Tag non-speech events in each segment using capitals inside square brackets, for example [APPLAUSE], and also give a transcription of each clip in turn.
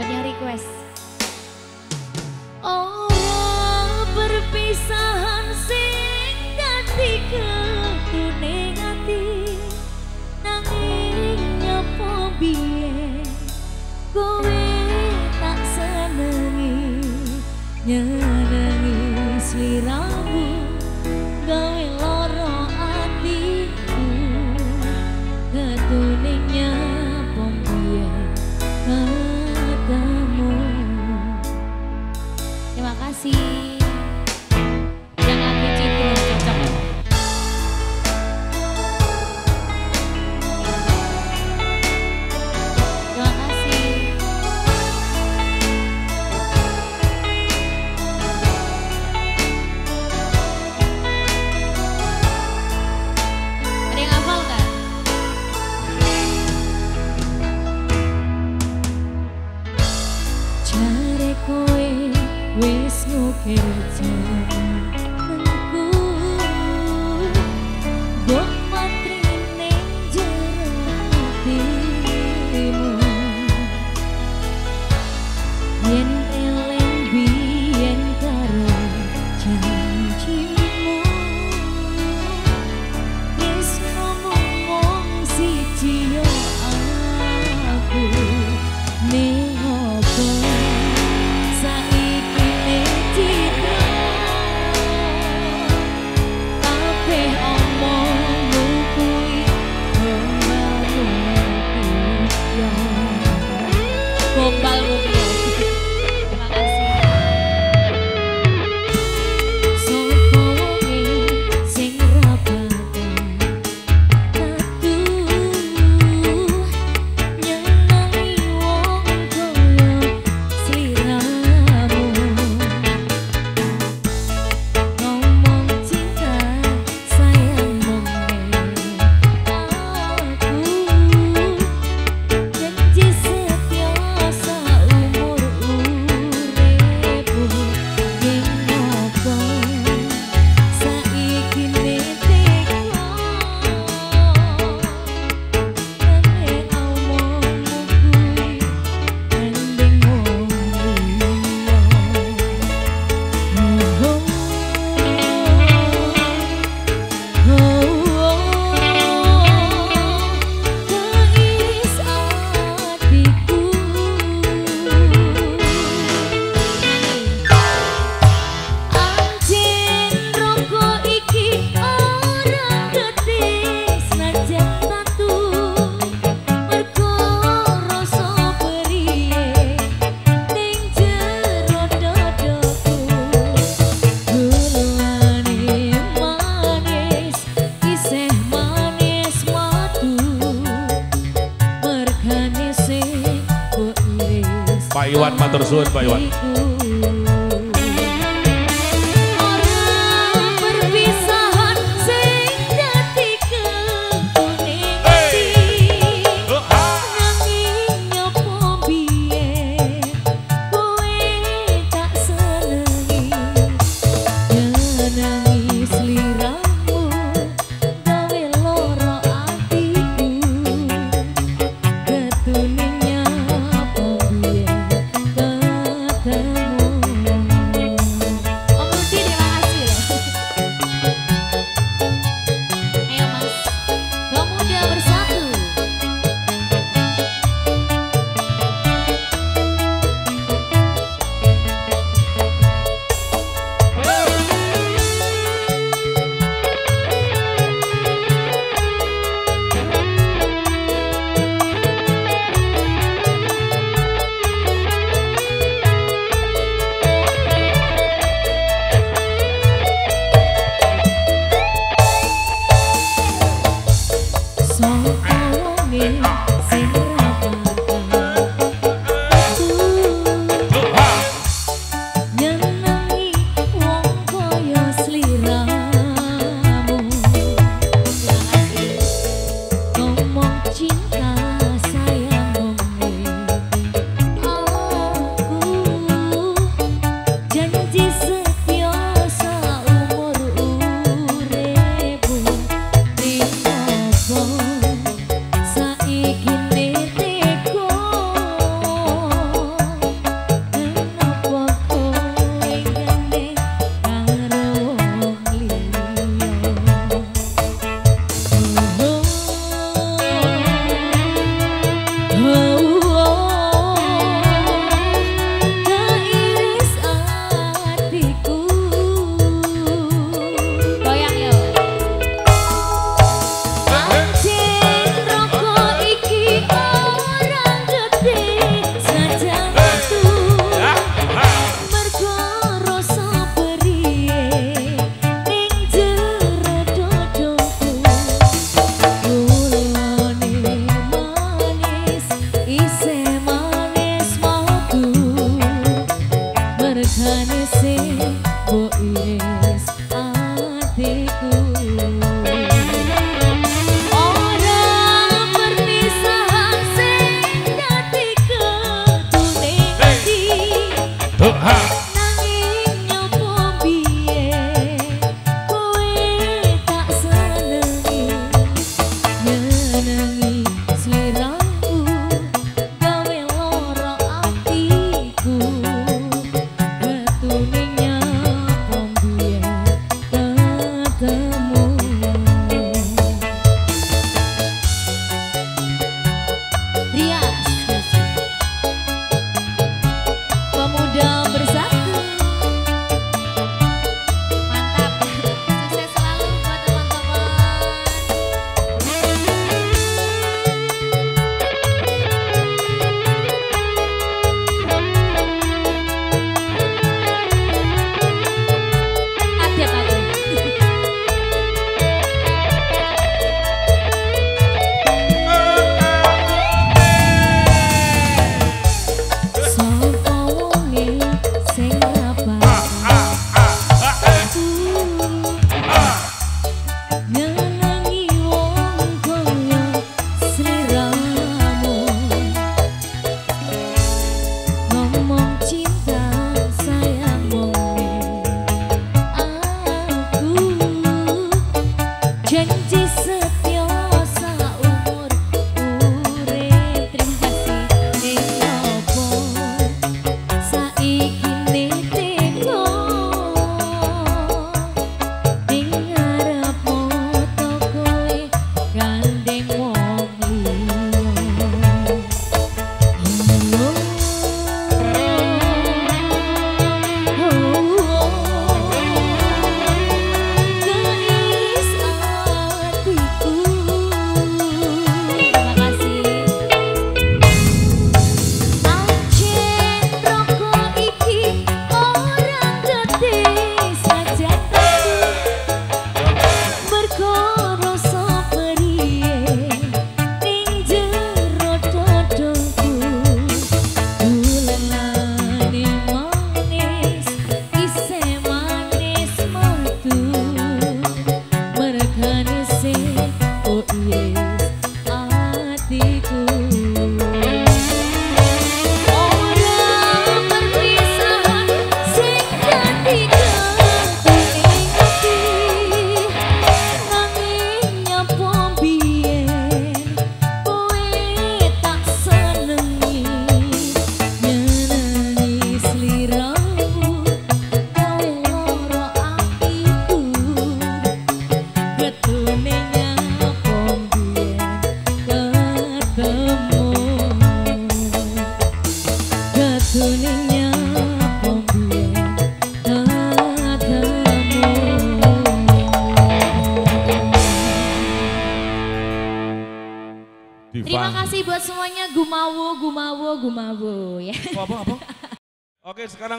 matur suwun Pak Iwan. Terima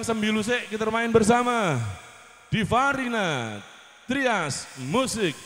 Sekarang sembilu sih kita main bersama. Divarina, Trias, Musik.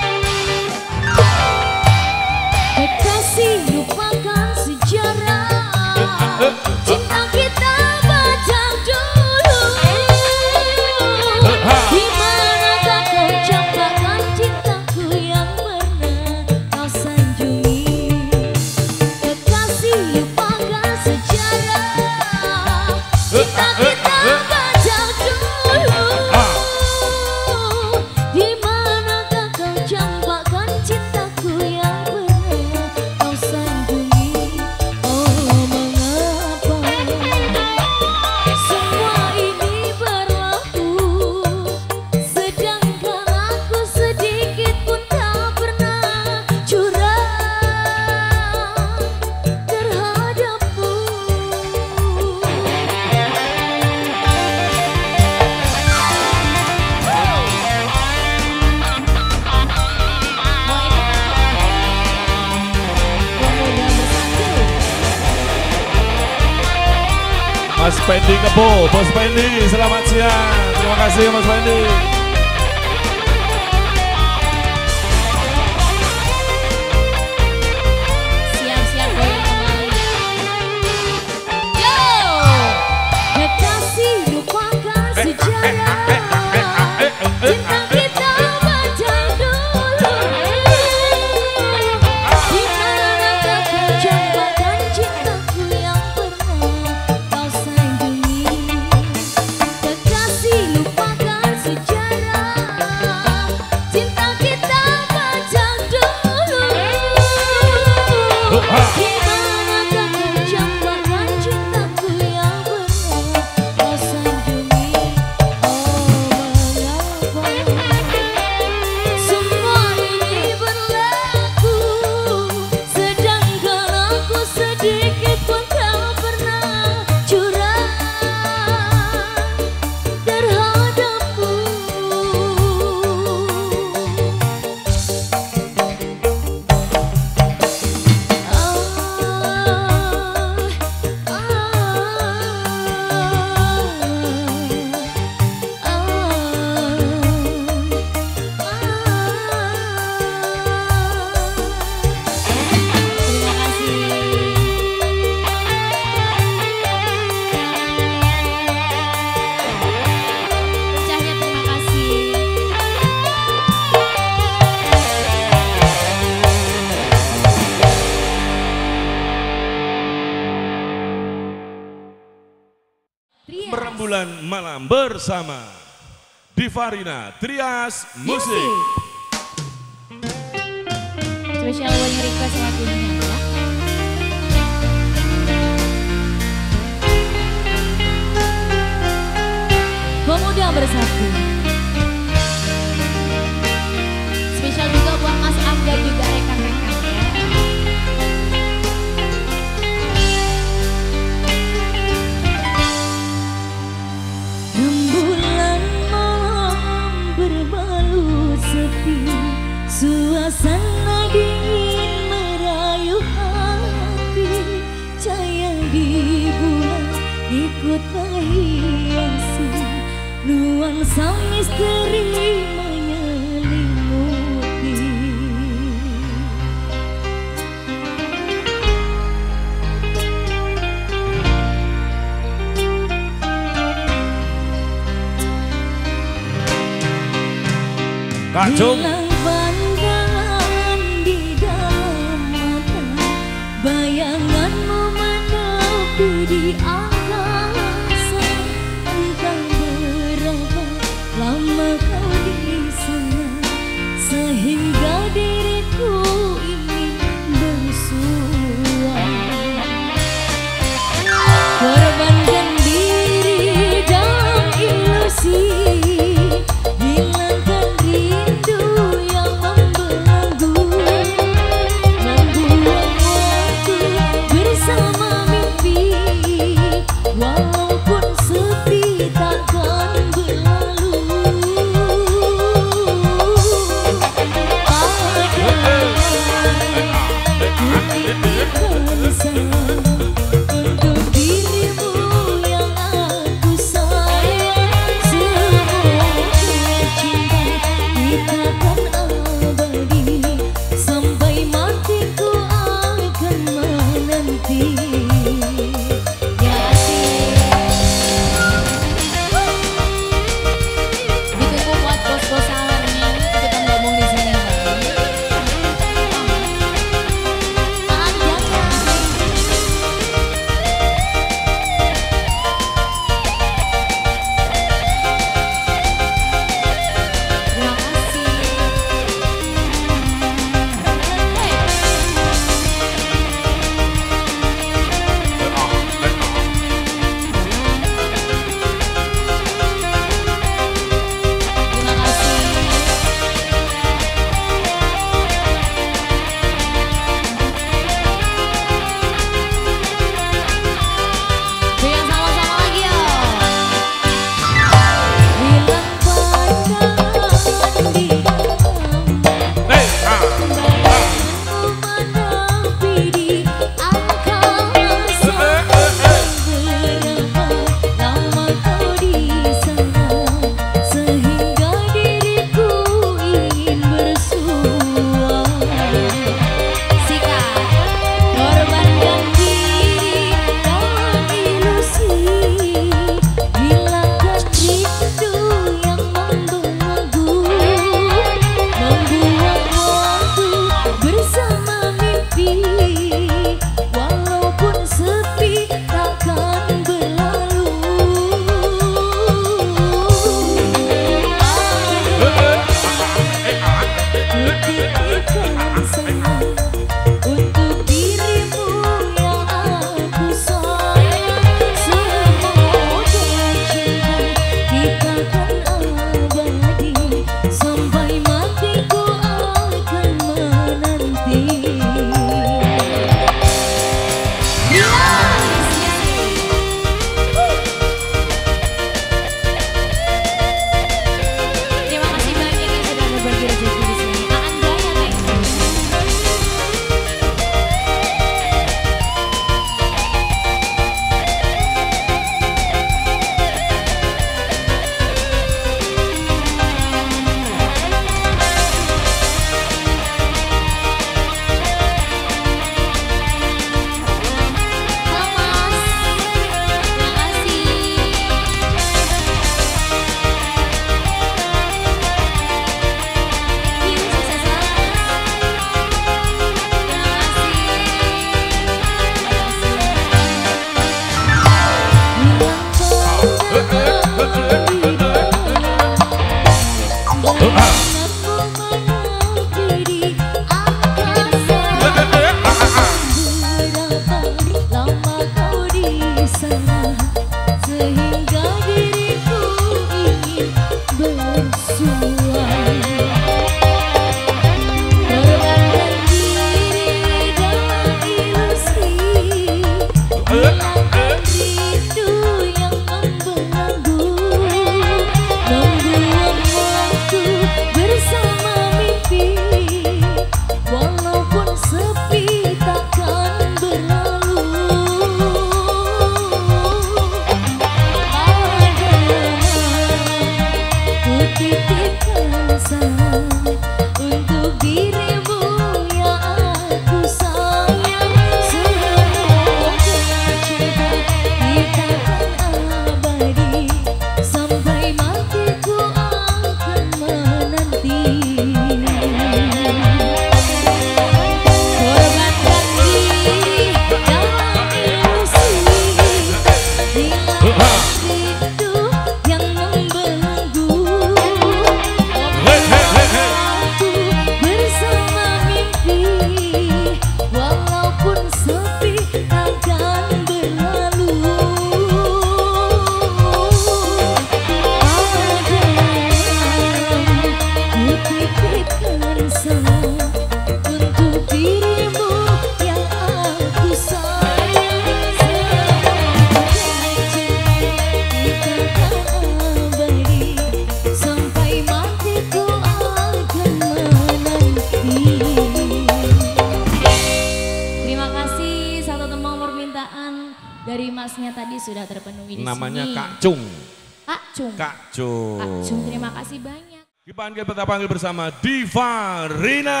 panggil bersama Diva Rina.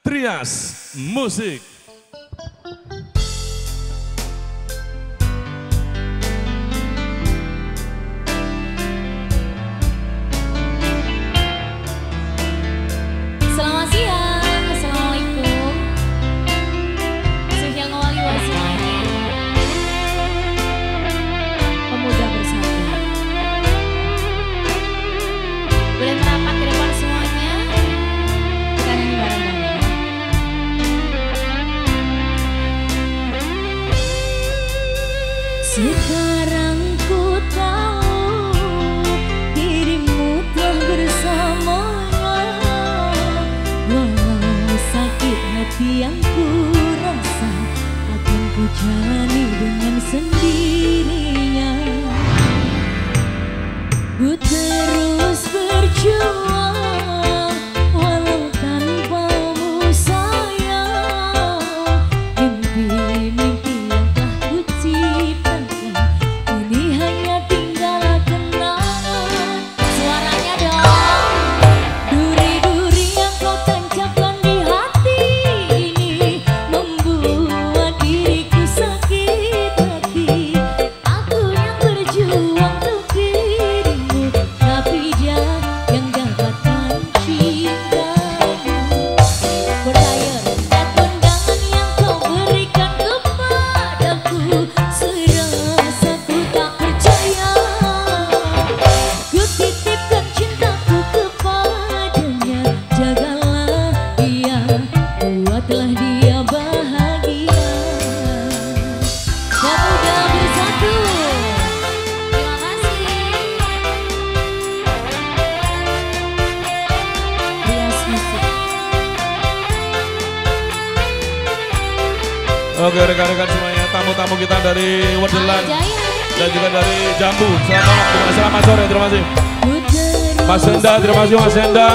Trias Musik. Terima kasih Mas Enda.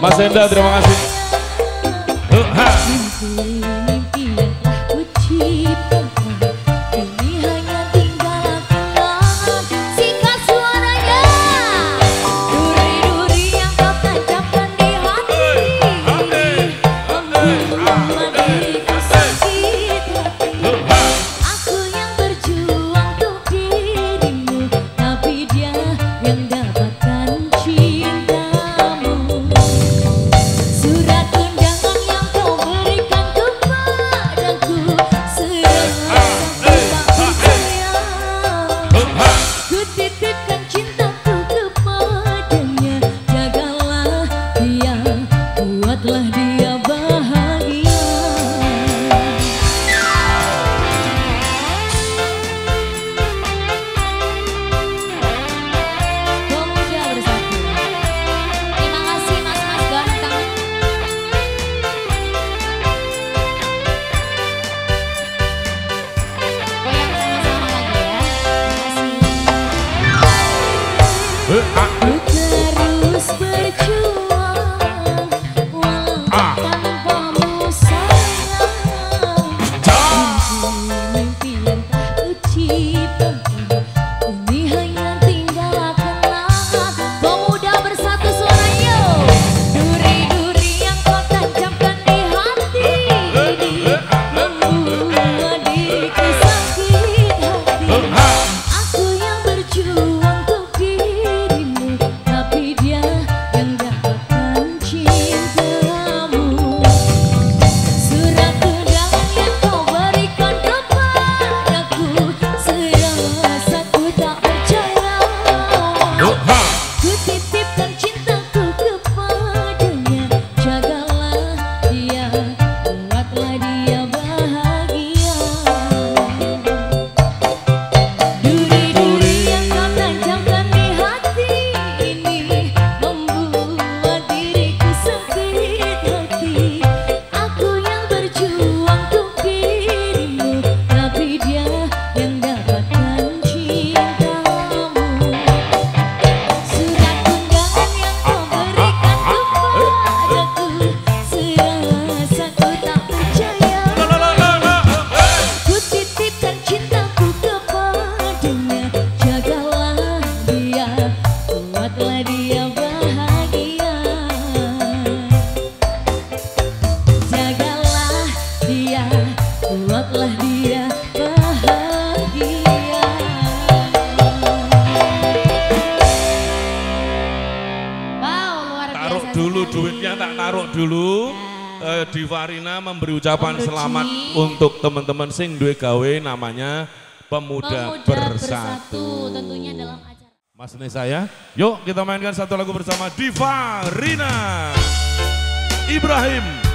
Mas Enda, terima kasih. Duitnya tak taruh dulu. Eh, di Farina memberi ucapan Om selamat untuk teman-teman sing duwe gawe namanya Pemuda, Pemuda Bersatu. tentunya dalam acara. Mas Nesa ya. Yuk kita mainkan satu lagu bersama Diva Rina Ibrahim.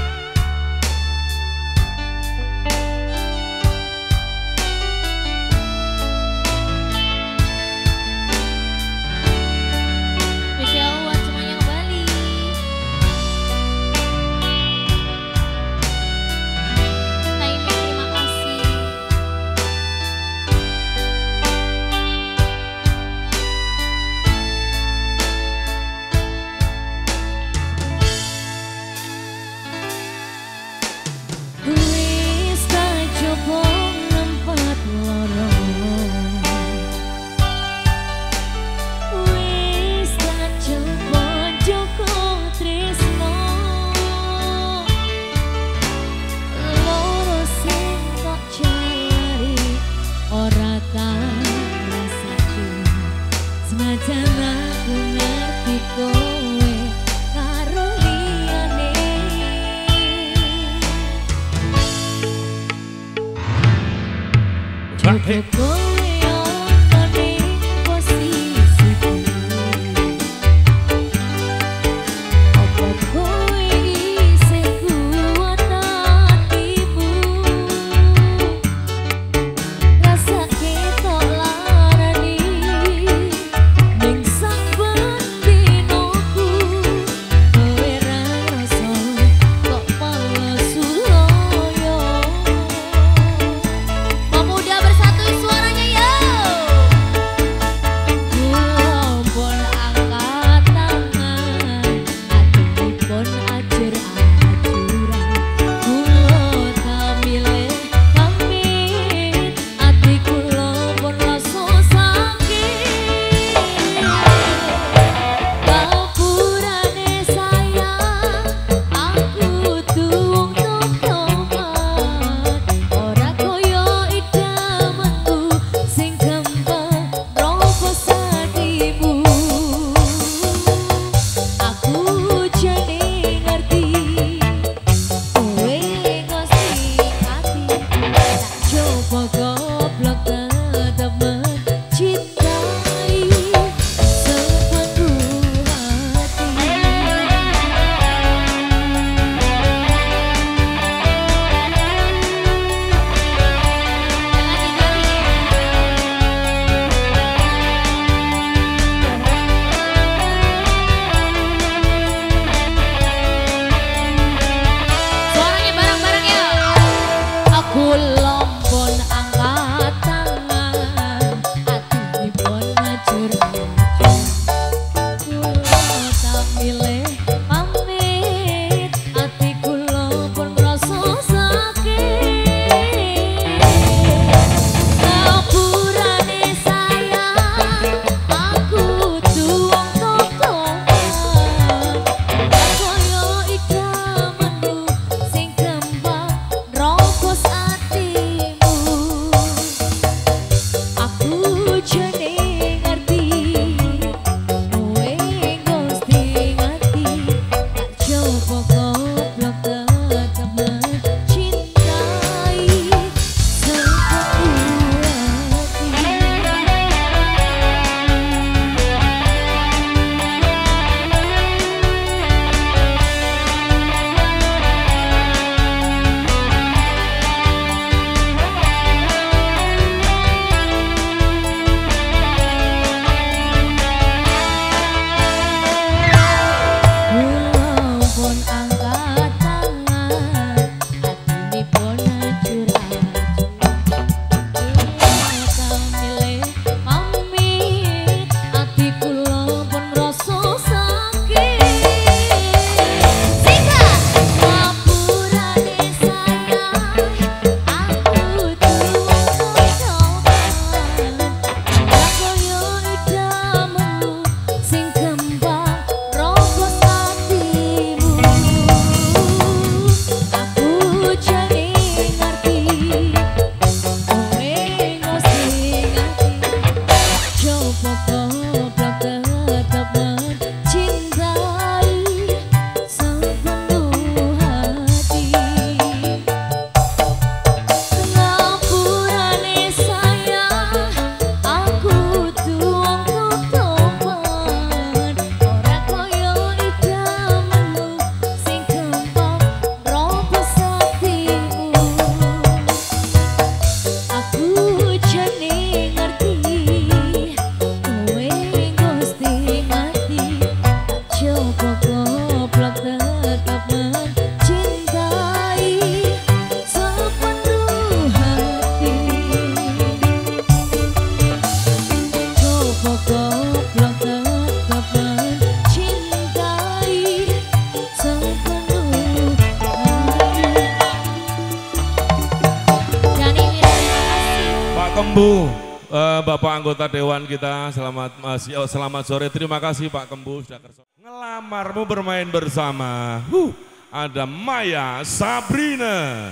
Kita, selamat uh, selamat sore. Terima kasih Pak Kembu sudah kerja. Ngelamarmu bermain bersama. Huh, ada Maya Sabrina.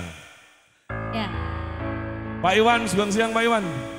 Ya. Pak Iwan, siang Pak Iwan.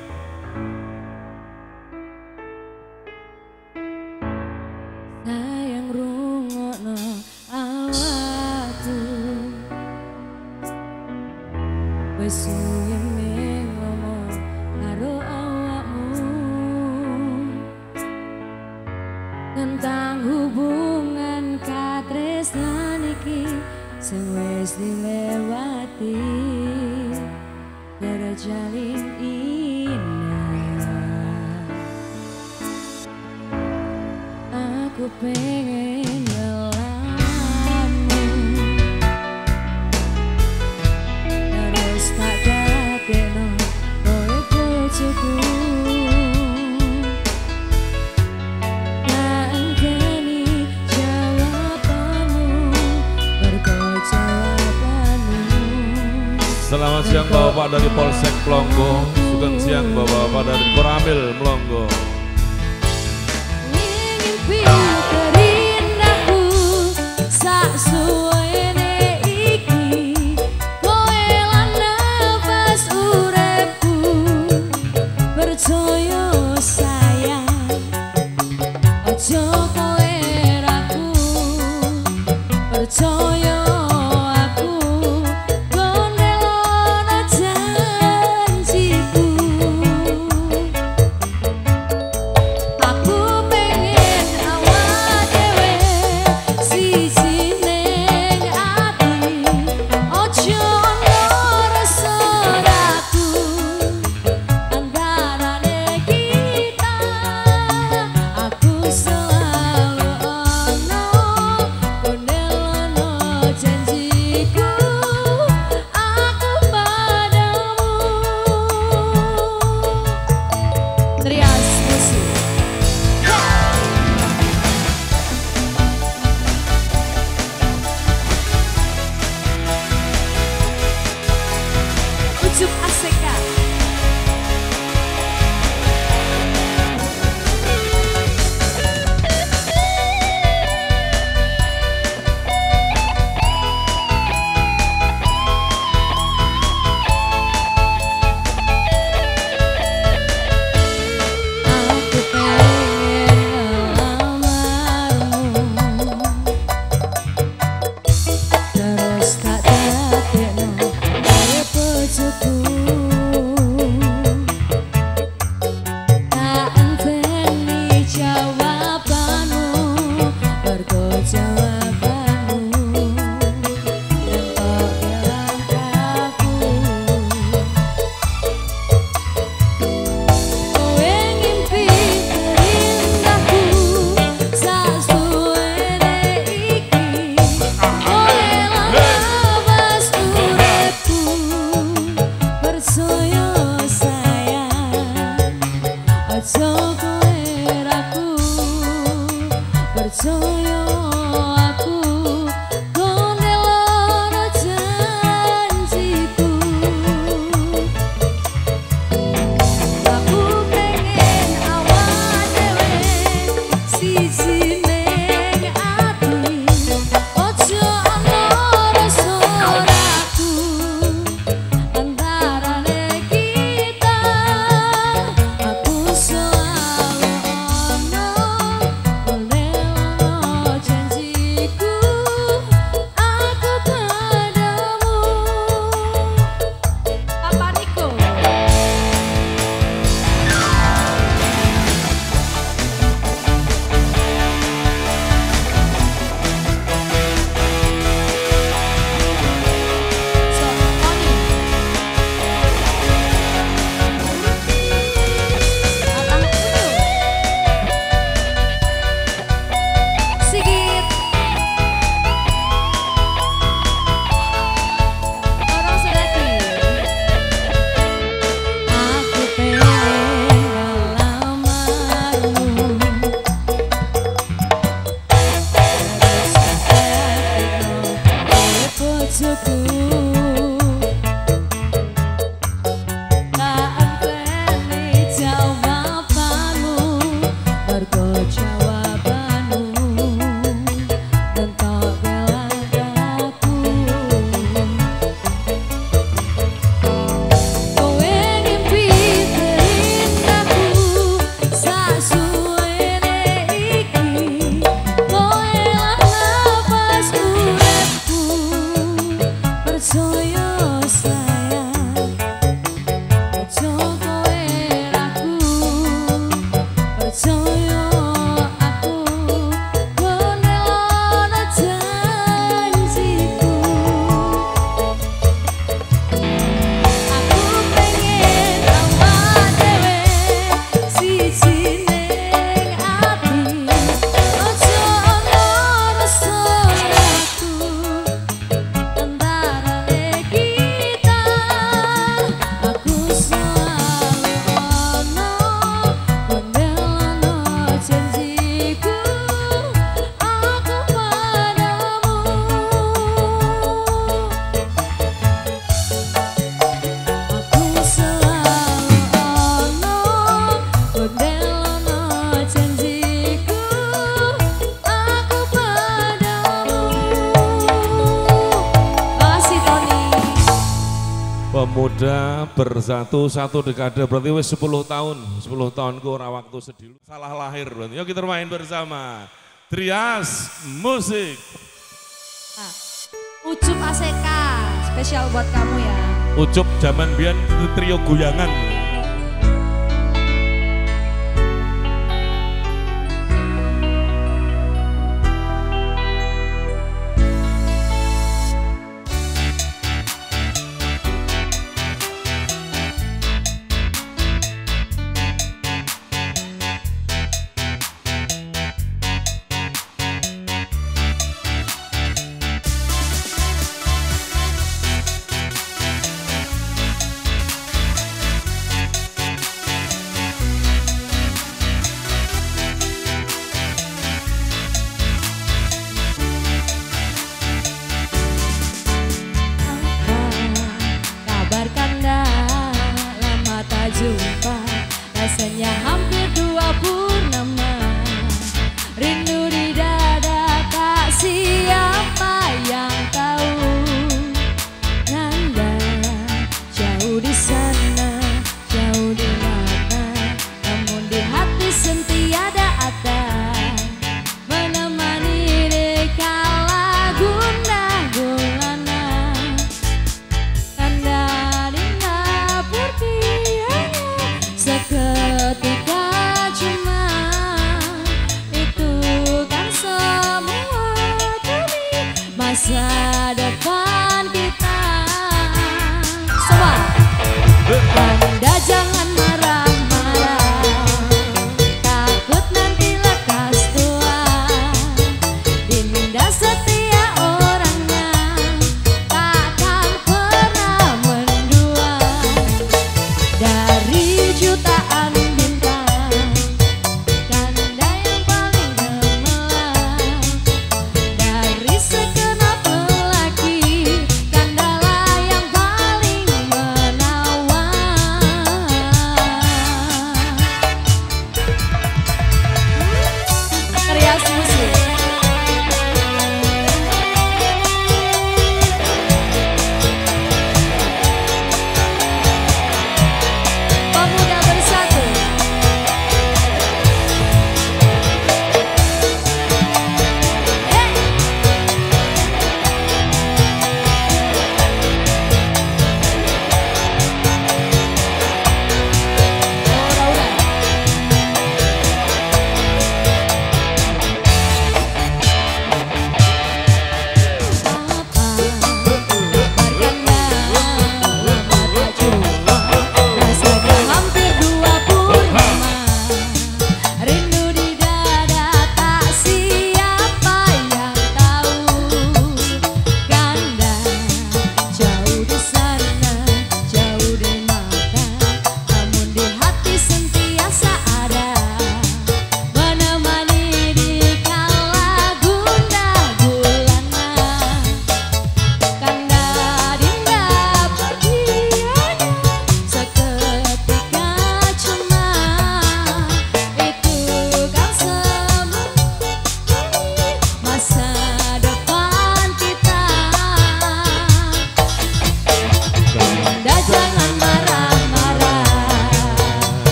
satu satu dekade berarti wis 10 tahun. 10 tahun ora waktu sedih. Salah lahir berarti. Yuk kita main bersama. Trias Musik nah, Ucup aseka spesial buat kamu ya. Ucup zaman bian trio goyangan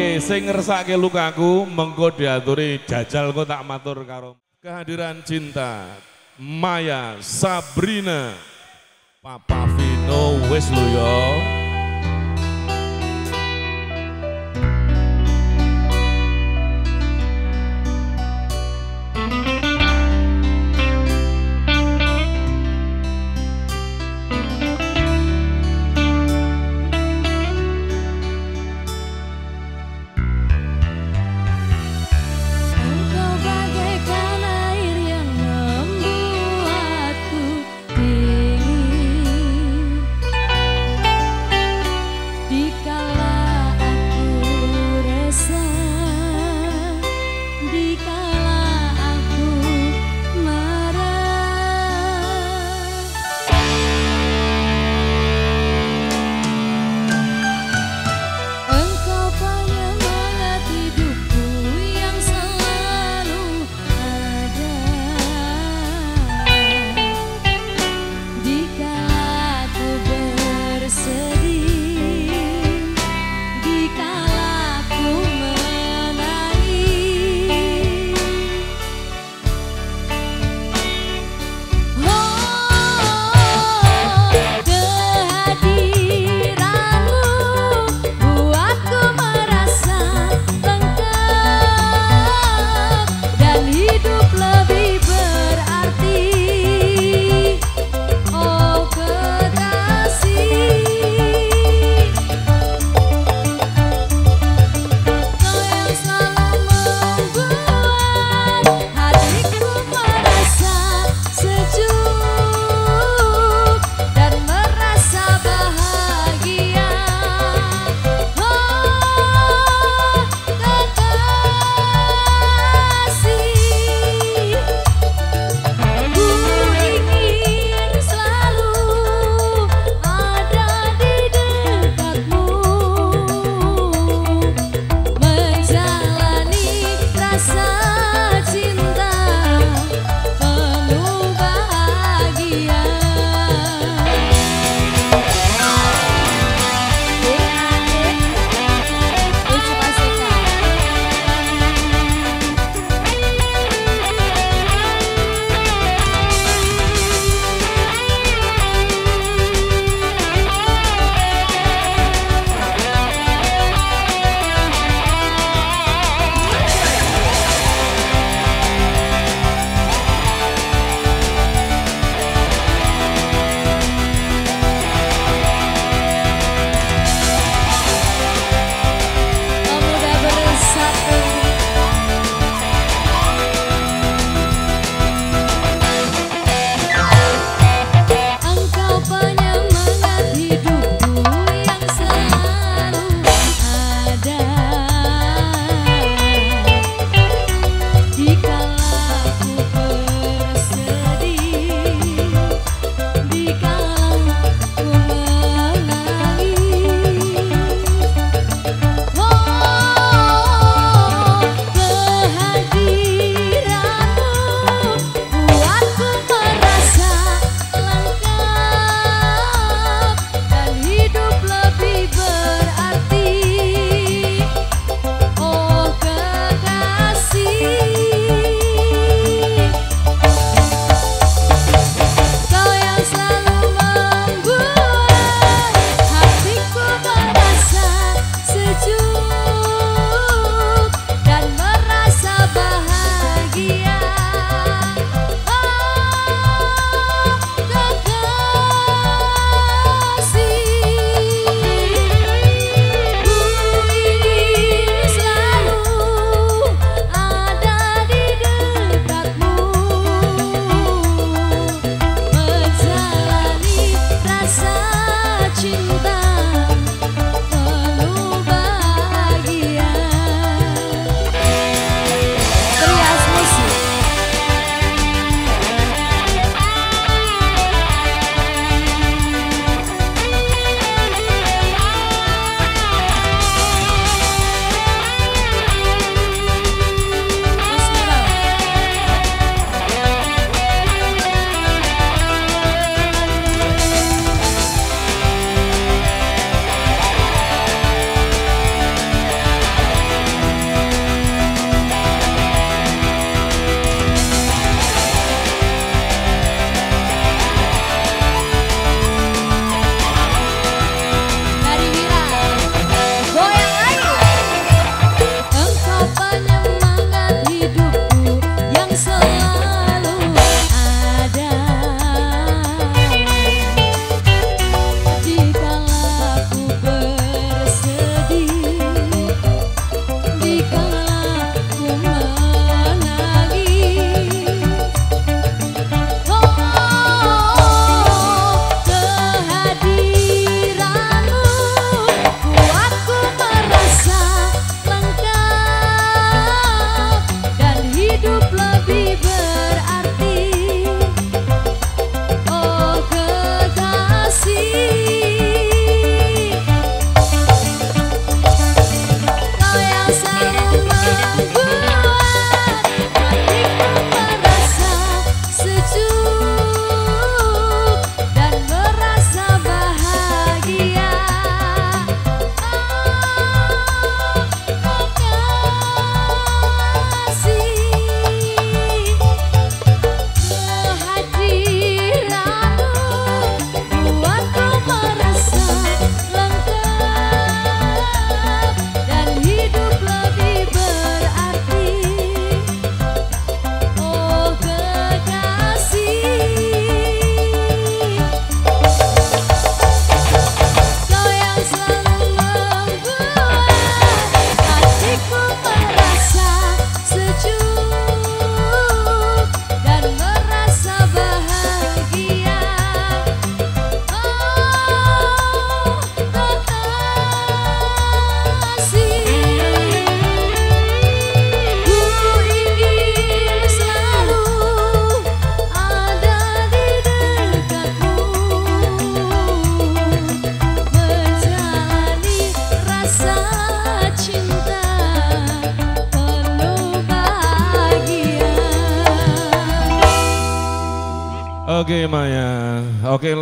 Oke, sing ngersake lukaku mengko diaturi jajal kok tak matur karo kehadiran cinta Maya Sabrina. Papa Vino wis lho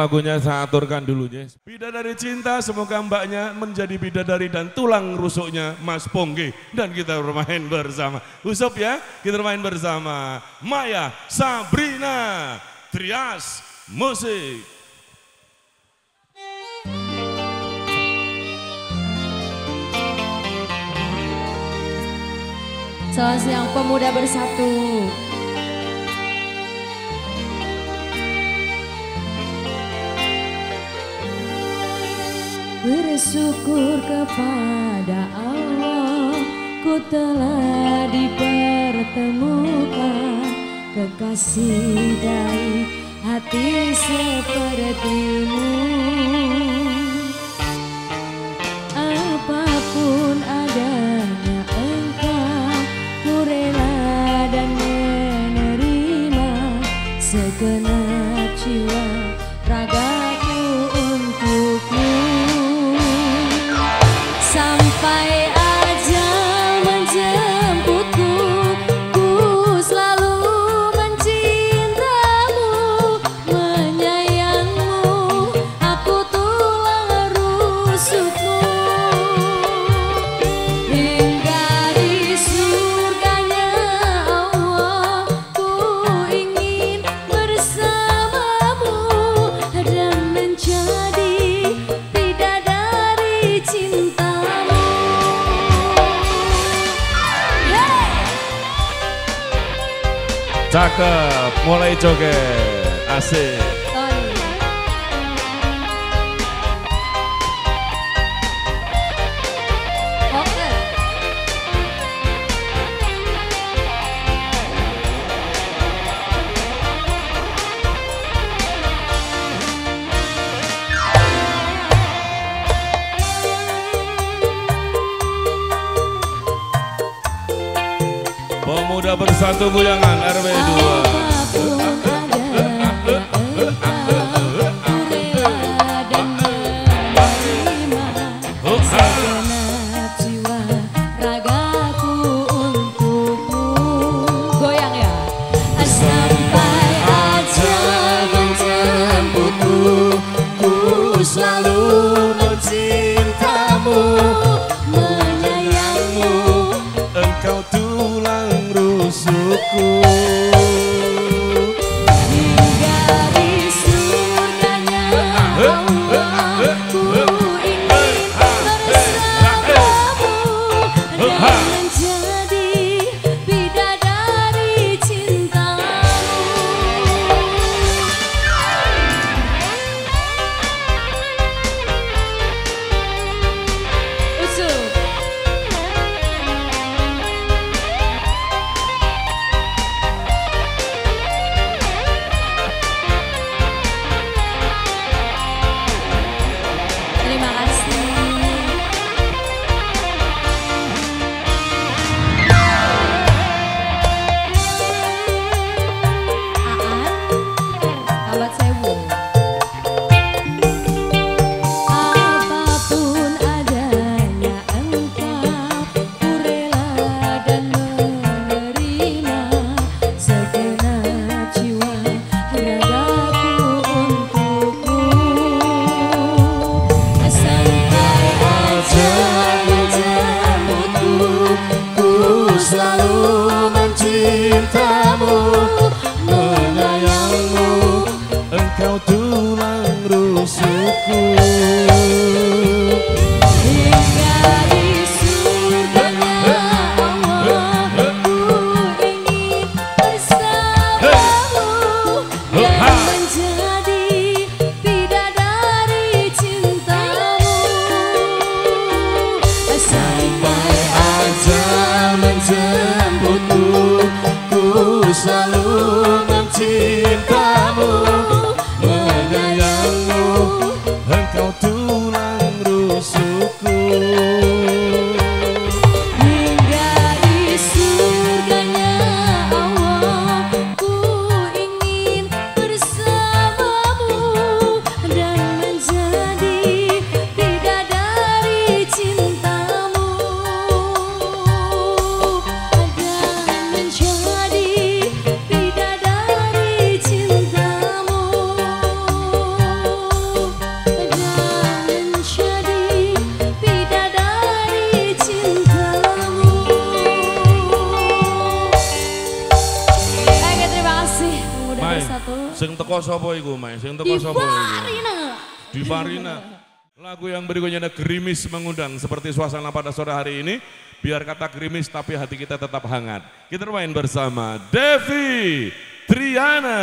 lagunya saya aturkan dulunya. Bida dari cinta semoga mbaknya menjadi bida dari dan tulang rusuknya Mas Pongge. Dan kita bermain bersama. Usop ya, kita bermain bersama. Maya Sabrina Trias Musik. Selamat siang pemuda bersatu. bersyukur kepada Allah ku telah dipertemukan. Kekasih dari hati sepertimu. Apa pun adanya engkau ku rela dan menerima segenap cakep mulai joget asik satu Bulangan RW 2 city. Gerimis mengundang seperti suasana pada sore hari ini. Biar kata gerimis tapi hati kita tetap hangat. Kita main bersama Devi Triana.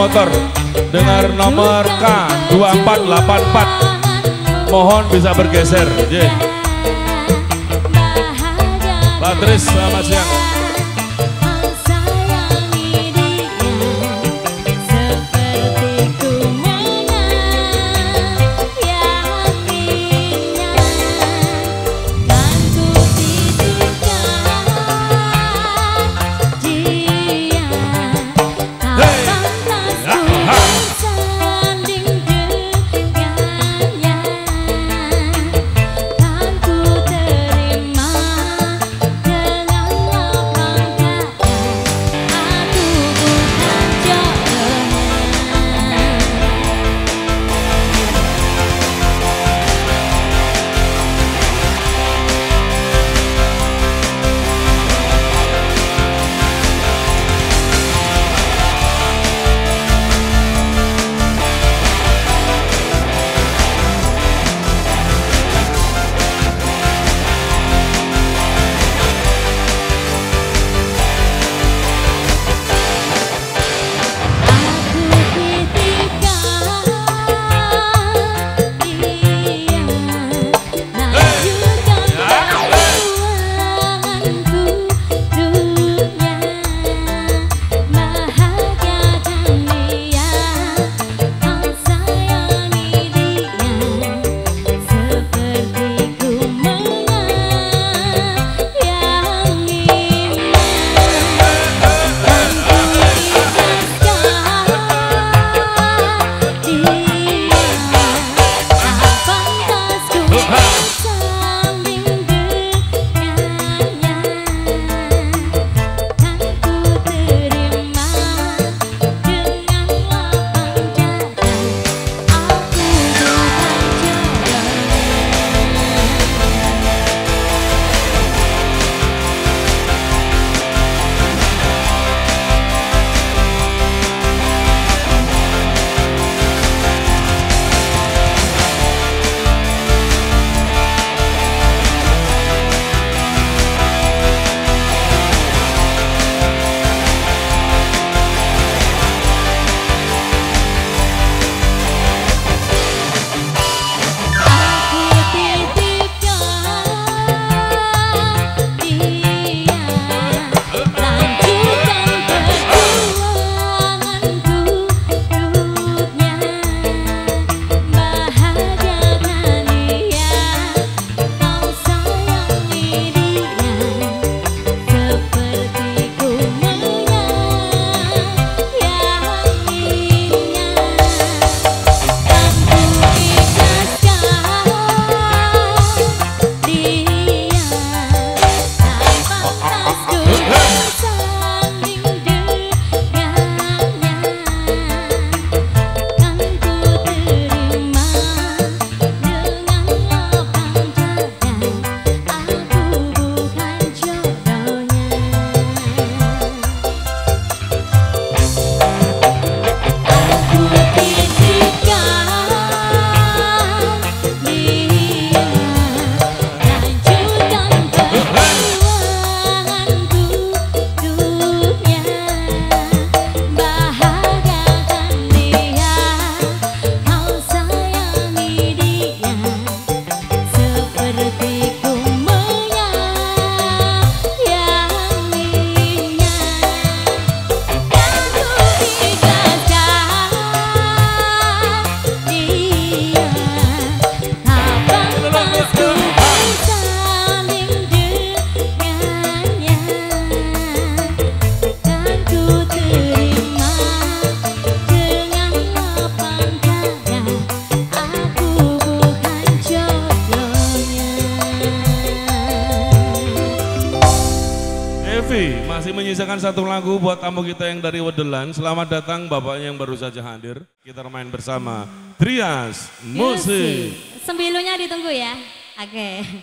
motor. Dengan nomor K2484 mohon bisa bergeser. Yeah. Patris selamat siang. Wedelan. Selamat datang bapaknya yang baru saja hadir. Kita main bersama Trias Musik. Sembilunya ditunggu ya. Oke. Ya.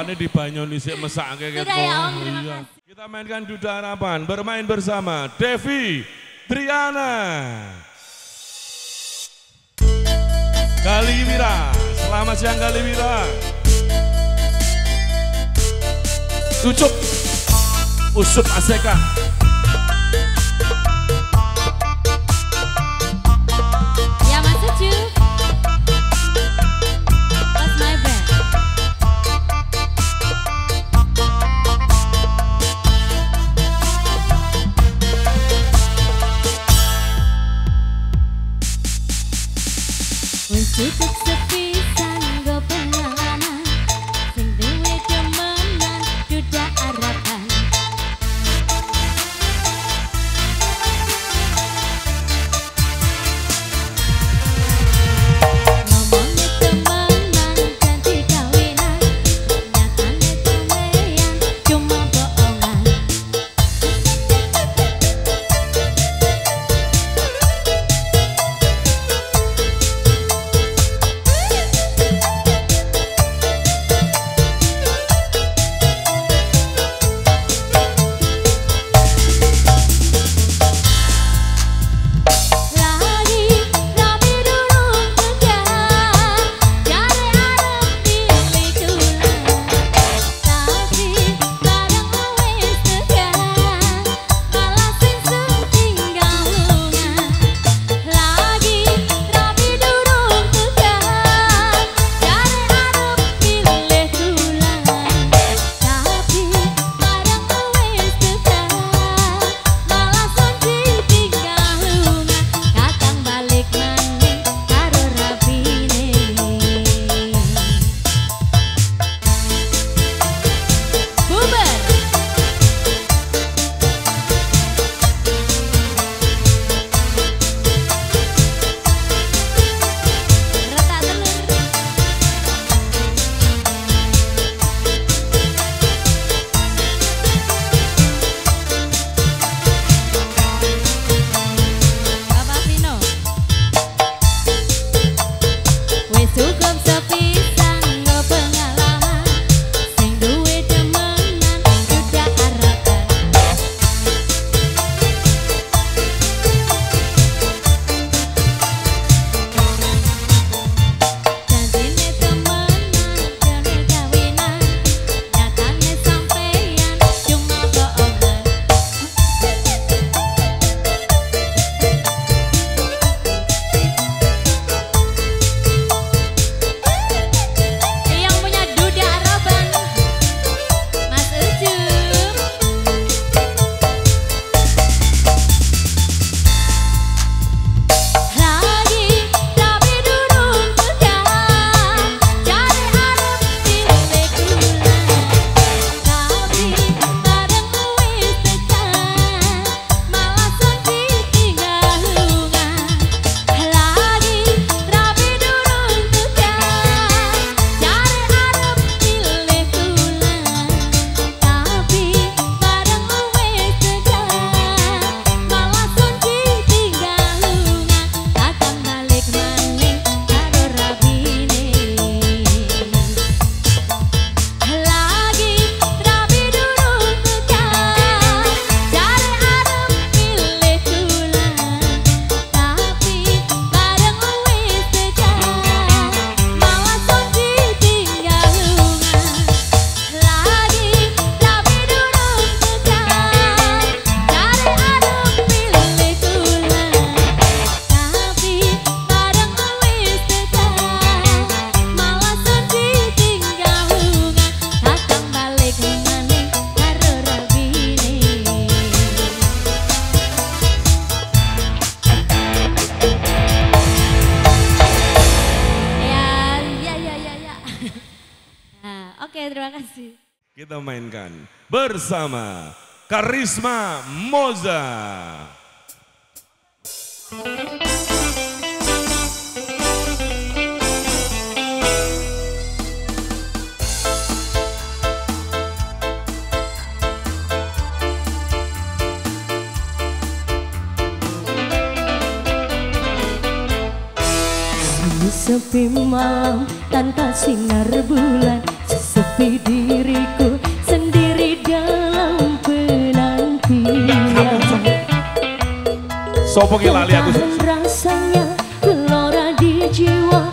makanya di banyuwangi sih mesak kayak gitu. Ya, oh, iya. Kita mainkan Duda Harapan, bermain bersama Devi Triana. Kaliwira, selamat siang Kaliwira. Ucup, usup aseka. Ya Mas Ucup. Karisma Moza. Sepi malam tanpa sinar bulan sepi diriku Sopo lali aku. Rasanya gelora di jiwa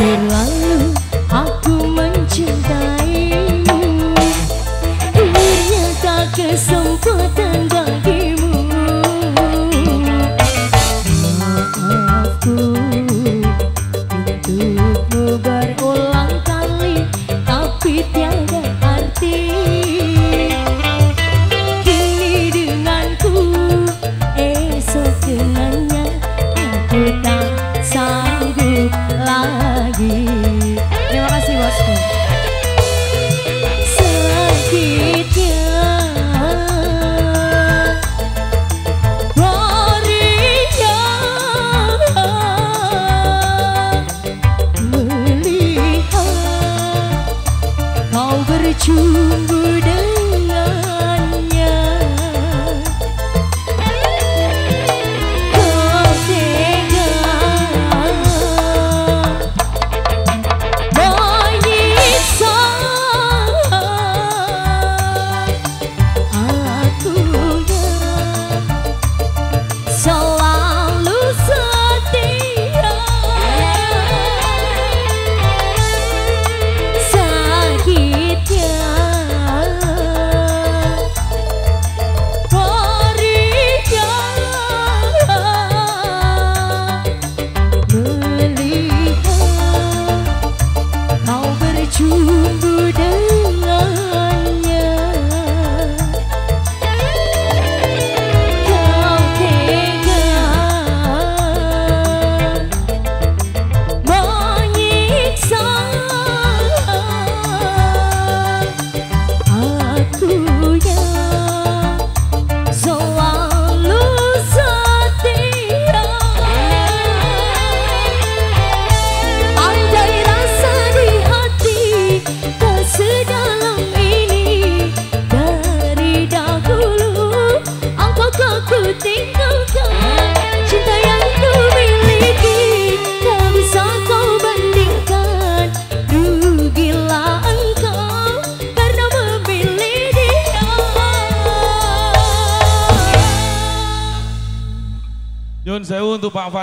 tiền lắm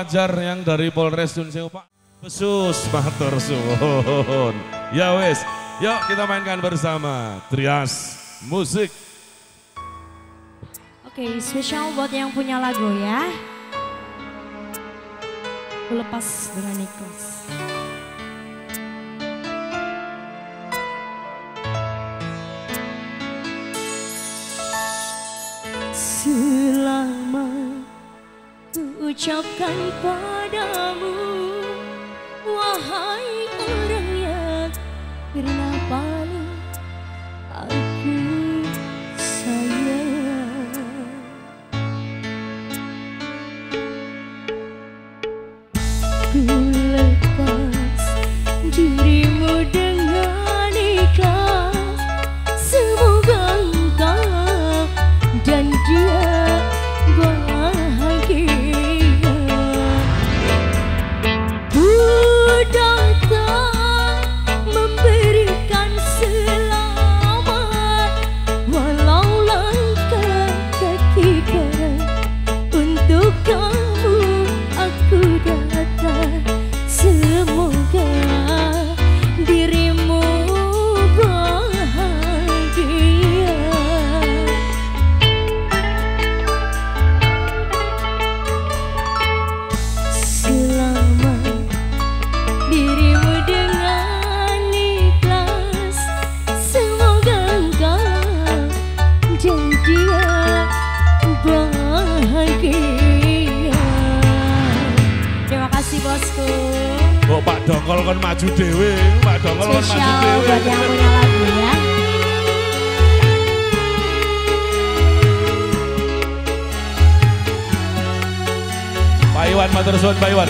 Fajar yang dari Polres Dunsewu Pak. Besus matur suwun. Ya wis, yuk kita mainkan bersama Trias Musik. Oke, okay, spesial buat yang punya lagu ya. Lepas dengan ikhlas. dongkol kon maju dhewe mbak dongkol kon maju dhewe. Baywan matur suwun Baywan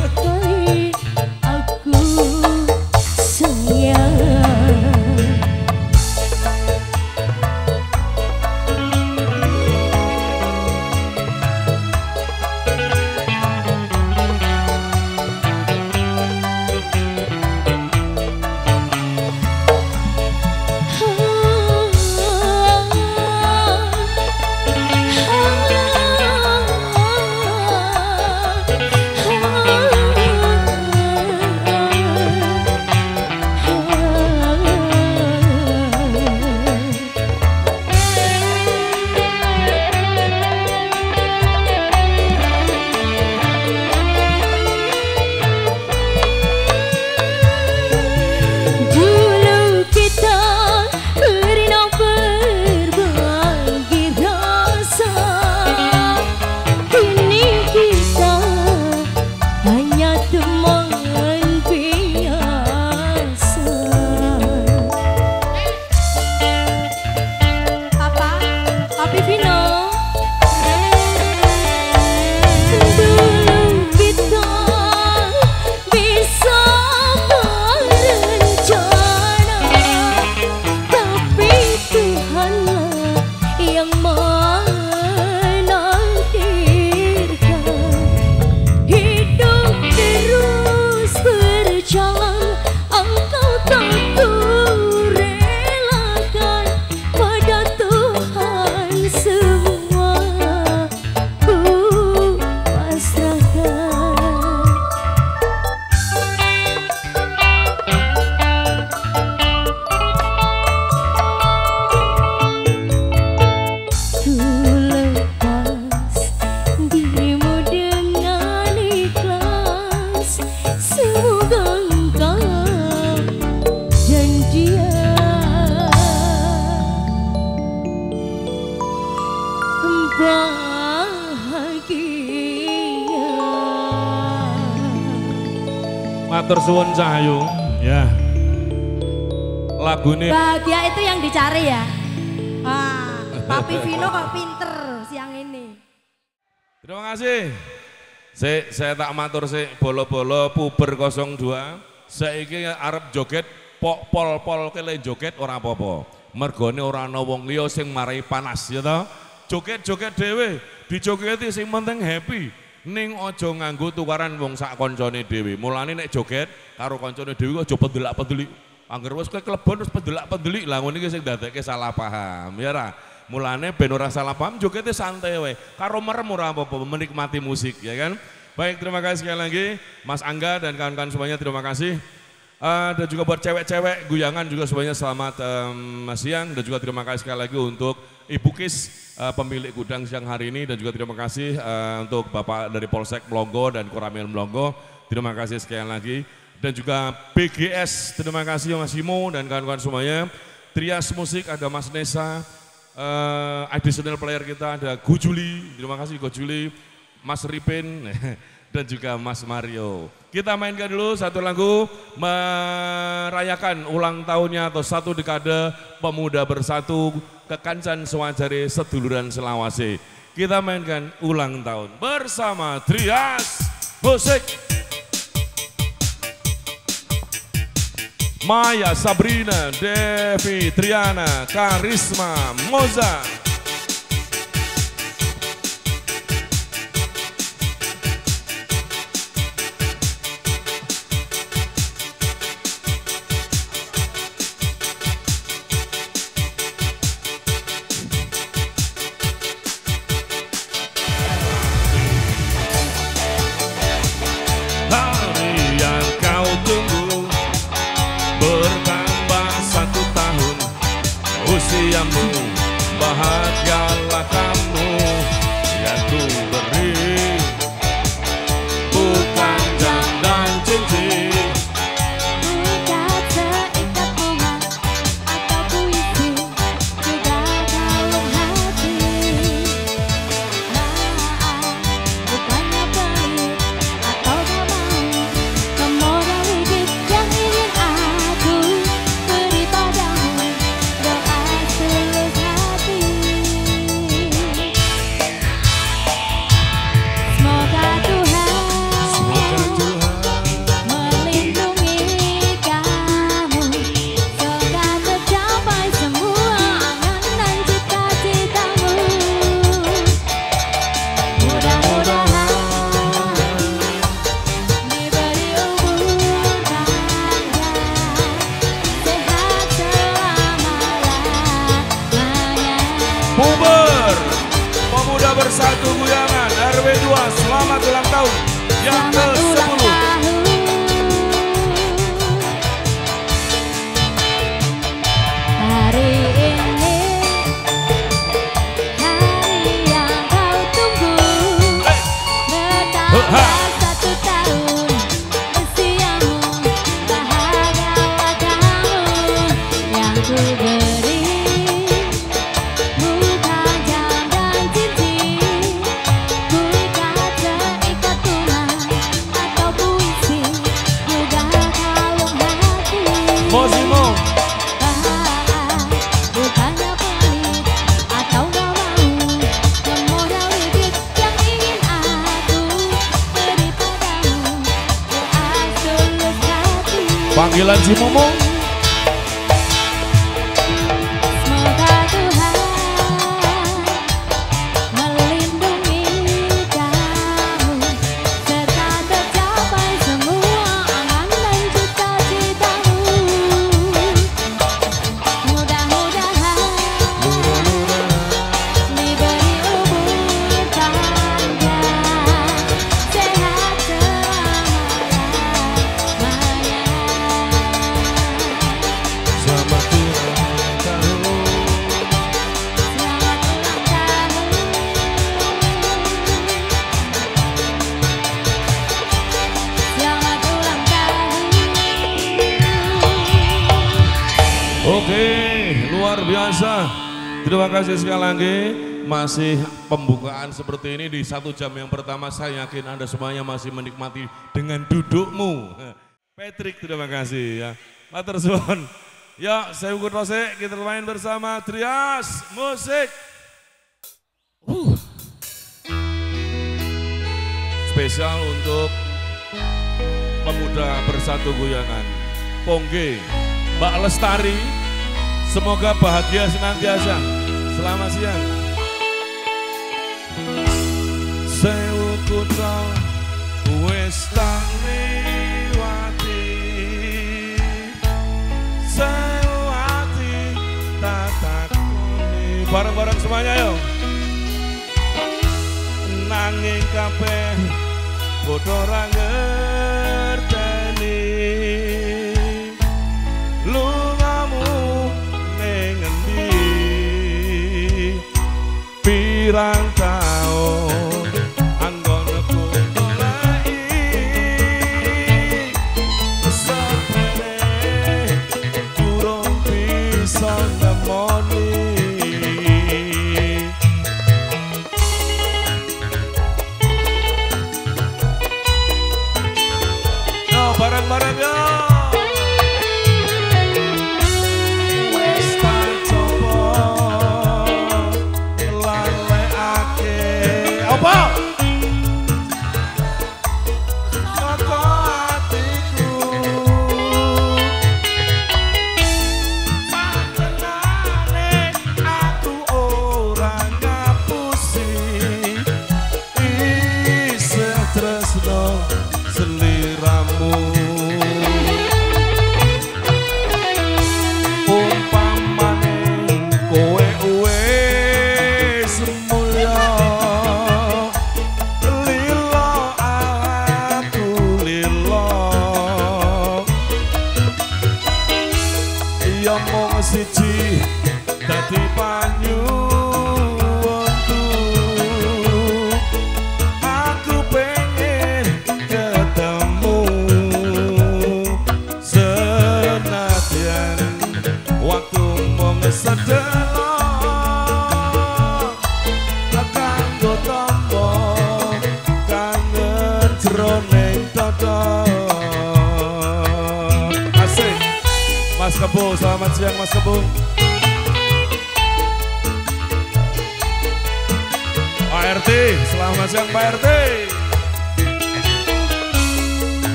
Lagu ini Bahagia itu yang dicari ya. Wah, [LAUGHS] Papi Vino kok pinter siang ini. Terima kasih. Saya, saya tak matur sih bolo-bolo puber 02. Saiki arep joget pok pol pol kele joget ora apa-apa. Mergone ora ana wong liya sing marai panas ya toh. Joget-joget dhewe, dijogeti sing penting happy. Ning aja nganggo tukaran wong sak koncone dhewe. Mulane nek joget karo koncone dhewe aja pedelak-pedelik. Angger wis kowe klebon wis pedelak-pedelik lah ngono iki sing dadekke salah paham ya ra. Mulane ben salah paham jogete santai wae. Karo merem ora apa-apa menikmati musik ya kan. Baik terima kasih sekali lagi Mas Angga dan kawan-kawan semuanya terima kasih. Eh, dan juga buat cewek-cewek guyangan juga semuanya selamat em, siang dan juga terima kasih sekali lagi untuk Ibu Kis eh, pemilik gudang siang hari ini dan juga terima kasih eh, untuk Bapak dari Polsek Melongo dan Koramil Melongo. Terima kasih sekali lagi dan juga BGS terima kasih Mas Imo dan kawan-kawan semuanya. Trias Musik ada Mas Nesa, eh, additional player kita ada Gujuli, terima kasih Gujuli, Mas Ripin [LAUGHS] dan juga Mas Mario. Kita mainkan dulu satu lagu merayakan ulang tahunnya atau satu dekade pemuda bersatu kekancan sewajare seduluran selawase. Kita mainkan ulang tahun bersama Trias Musik. Maya, Sabrina, Devi, Triana, Karisma, Moza. kasih pembukaan seperti ini di satu jam yang pertama saya yakin Anda semuanya masih menikmati dengan dudukmu. Patrick terima kasih ya. Matur suwun. Ya, saya ukur Rose, kita main bersama Trias Musik. Uh. Spesial untuk pemuda bersatu guyangan. Pongge, Mbak Lestari, semoga bahagia senantiasa. Selamat siang. cosa questa mia te sewati tatakoni bareng-bareng semuanya yo. Nanging kabeh bodho ra ngerteni. Lungamu ning endi? Pirang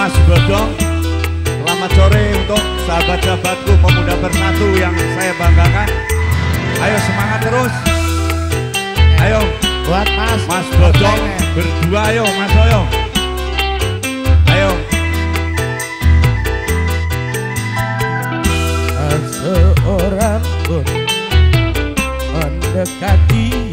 Mas Godong Selamat sore untuk sahabat-sahabatku pemuda bersatu yang saya banggakan. Ayo semangat terus. Ayo. Buat Mas. Mas Godong berdua ayo Mas Oyo Ayo. Seorang pun mendekati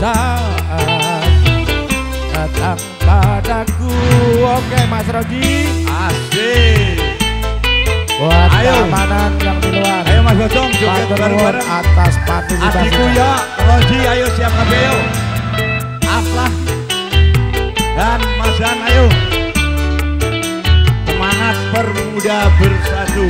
saat datang padaku. Oke Mas Rogi. Asik. Buat Ayo. keamanan yang di luar. Ayo Mas Gocong joget bareng-bareng. Atas partisipasi Adikku ya Rogi ayo siap kabeh ayo Aslah. Dan Mas Dan ayo. Semangat permuda bersatu.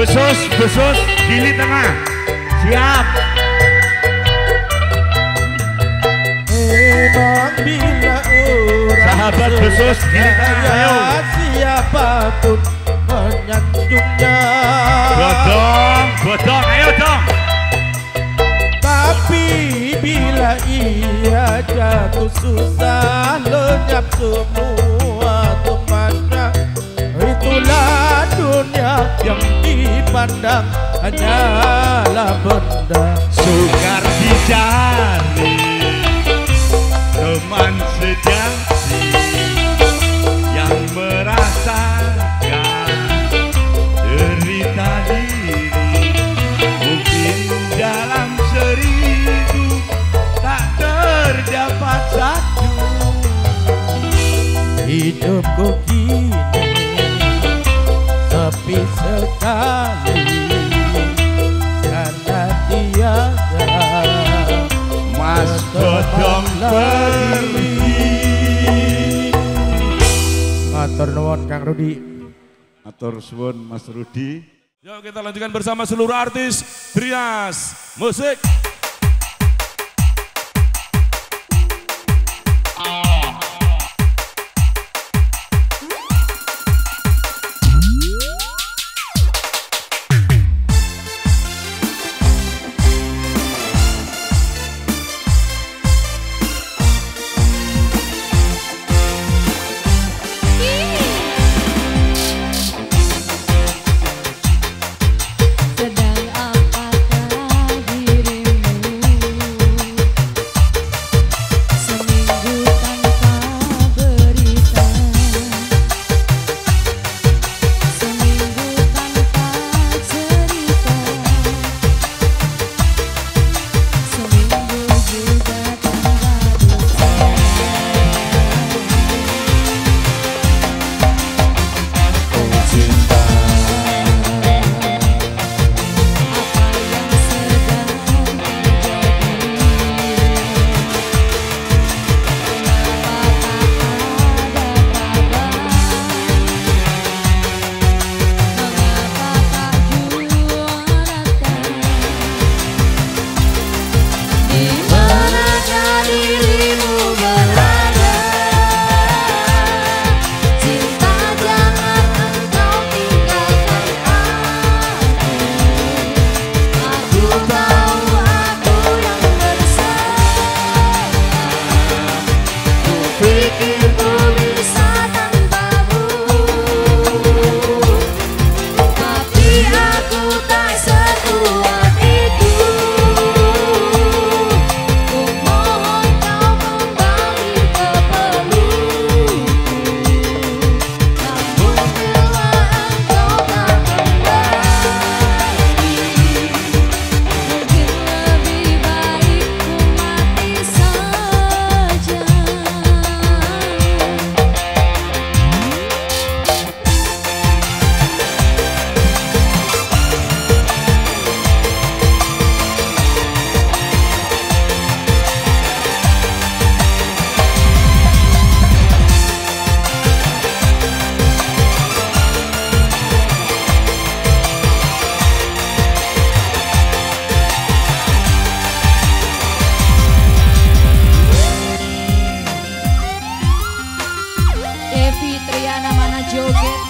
Besus, besus, gili tengah. Siap. Emang bila orang Sahabat besus, gili tengah. Ayo. siapa pun menyanjungnya Bodong, bodong, ayo dong. Tapi bila ia jatuh susah lenyap semua yang dipandang hanyalah benda. Sukar dicari teman sejati yang merasakan derita diri. Mungkin dalam seribu tak terdapat satu. Hidupku kini sepi sekali Karena tiada Mas Godong pergi Matur nuwun Kang Rudi. Atur suwun Mas Rudi. Yuk kita lanjutkan bersama seluruh artis Trias Musik. Triana mana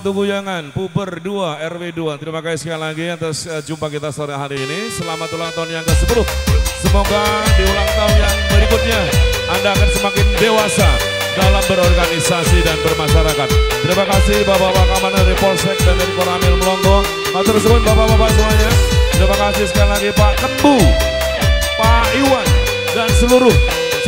Pemuda Bersatu Guyangan, Puber 2, RW 2. Terima kasih sekali lagi atas uh, jumpa kita sore hari ini. Selamat ulang tahun yang ke-10. Semoga di ulang tahun yang berikutnya Anda akan semakin dewasa dalam berorganisasi dan bermasyarakat. Terima kasih Bapak-Bapak Kaman dari Polsek dan dari Koramil Melongo. Matur suwun Bapak-Bapak semuanya. Terima kasih sekali lagi Pak Kembu, Pak Iwan, dan seluruh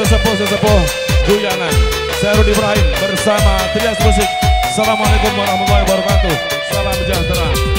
sesepuh-sesepuh Guyangan. Saya Rudi Ibrahim bersama Trias Musik. Assalamualaikum warahmatullahi wabarakatuh. Salam sejahtera.